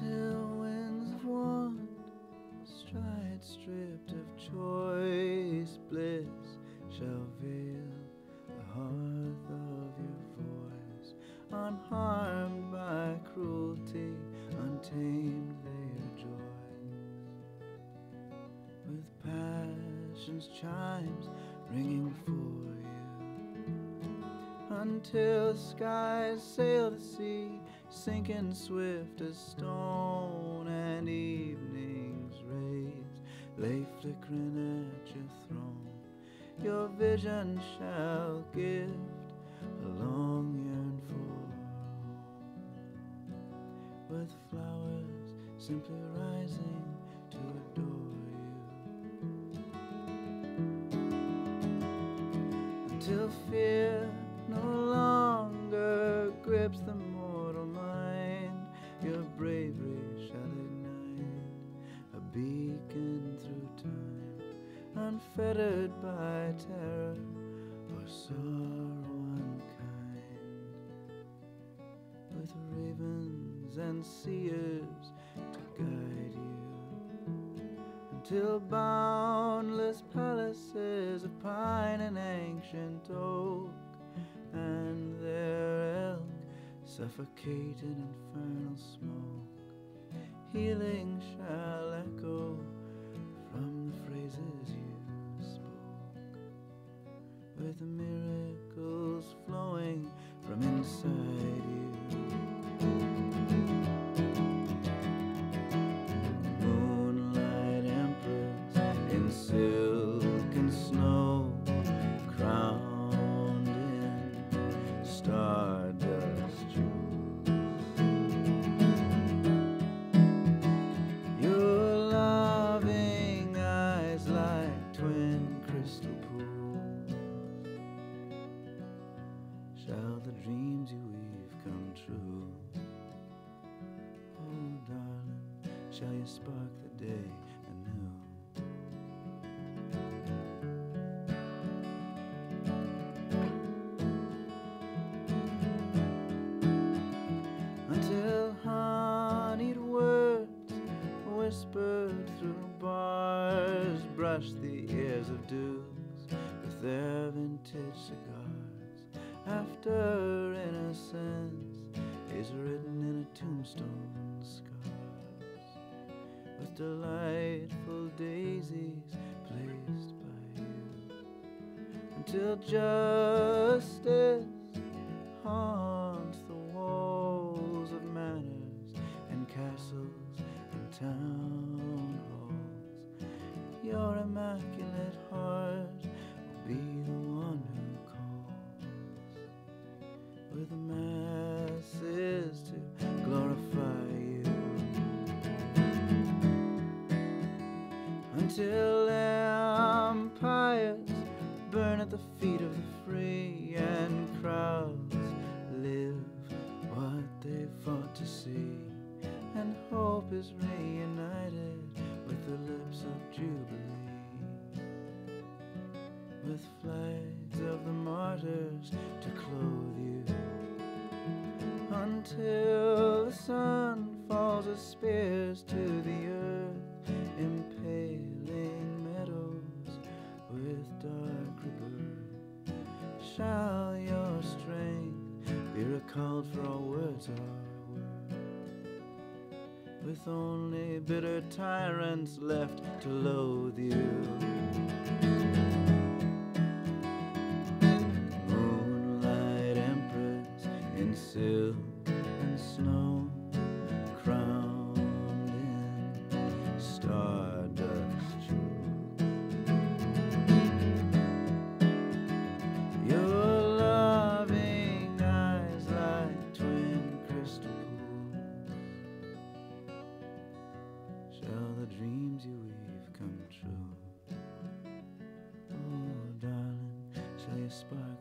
till winds of want, stride stripped of choice bliss shall veil the hearth of your voice, unharmed by cruelty, untamed they are joys. With passion's chimes ringing for you, until skies sail the sea sinking swift as stone, and evening's rays lay flickering at your throne. Your vision shall gift a long yearn for, with flowers simply rising to adore you until fear no longer grips the unfettered by terror or sorrow unkind. With ravens and seers to guide you until boundless palaces of pine and ancient oak and their elk suffocate in infernal smoke. Healing shall echo from the phrases you with miracles flowing from inside Shall the dreams you weave come true? Oh, darling, shall you spark the day anew? Until honeyed words whispered through the bars brush the ears of dukes with their vintage cigars. After innocence is written in a tombstone scars with delightful daisies placed by you until justice haunts the walls of manors and castles and town halls. Your immaculate heart the masses to glorify you. Until empires burn at the feet of the free and crowds live what they fought to see. And hope is reunited with the lips of jubilee. With flags of the martyrs until the sun falls as spears to the earth impaling meadows with dark rebirth shall your strength be recalled for all words are worth? With only bitter tyrants left to loathe you snow crowned in stardust jewels your loving eyes like twin crystal pools. Shall the dreams you weave come true? Oh, darling, shall you spark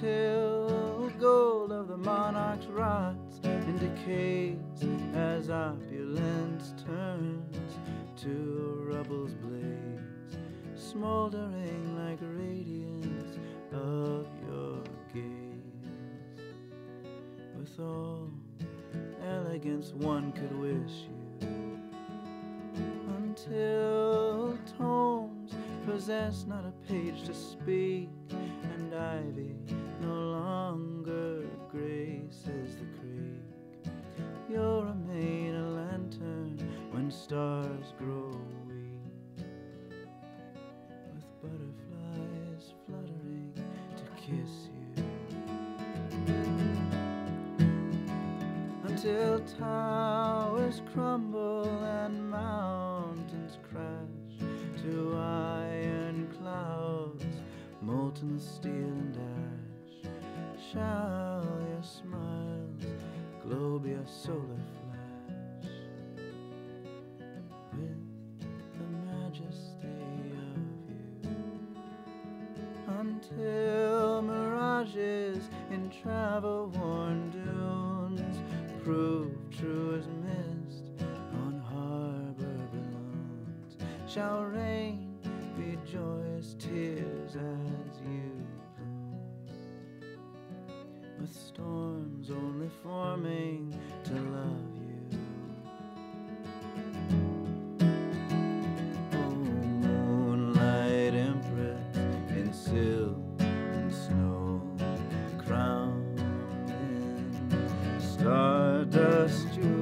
until gold of the monarch's rots and decays as opulence turns to rubble's blaze, smoldering like radiance of your gaze. With all elegance one could wish you until tomes possess not a page to speak and ivy no longer graces the creek. You'll remain a lantern when stars grow weak, with butterflies fluttering to kiss you. Until towers crumble and mountains crash to iron clouds, molten steel and ash. Shall your smiles globe your solar flash stardust jewels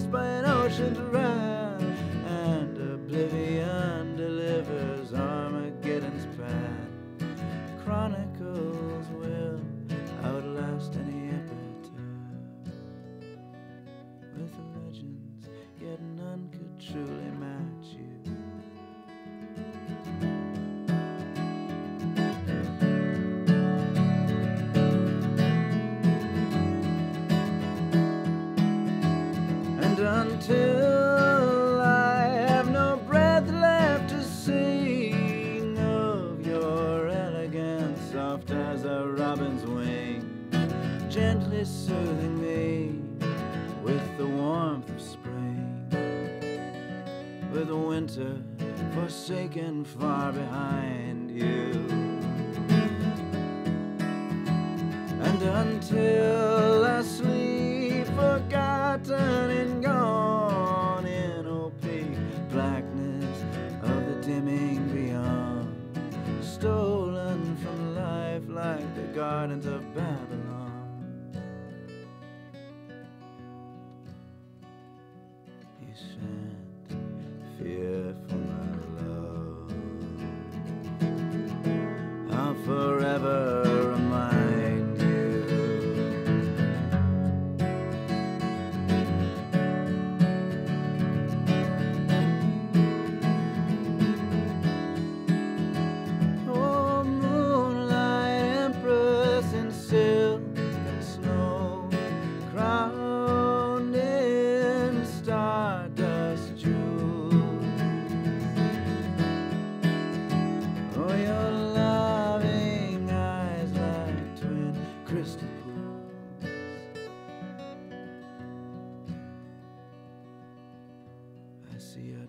replaced by an ocean's wrath, and oblivion with winter forsaken far behind you. And until I sleep forgotten and gone in opaque blackness of the dimming beyond, stolen from life like the gardens of Babylon.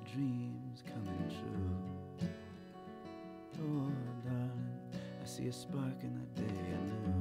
Dreams coming true. Oh, darling, I see a spark in the day anew.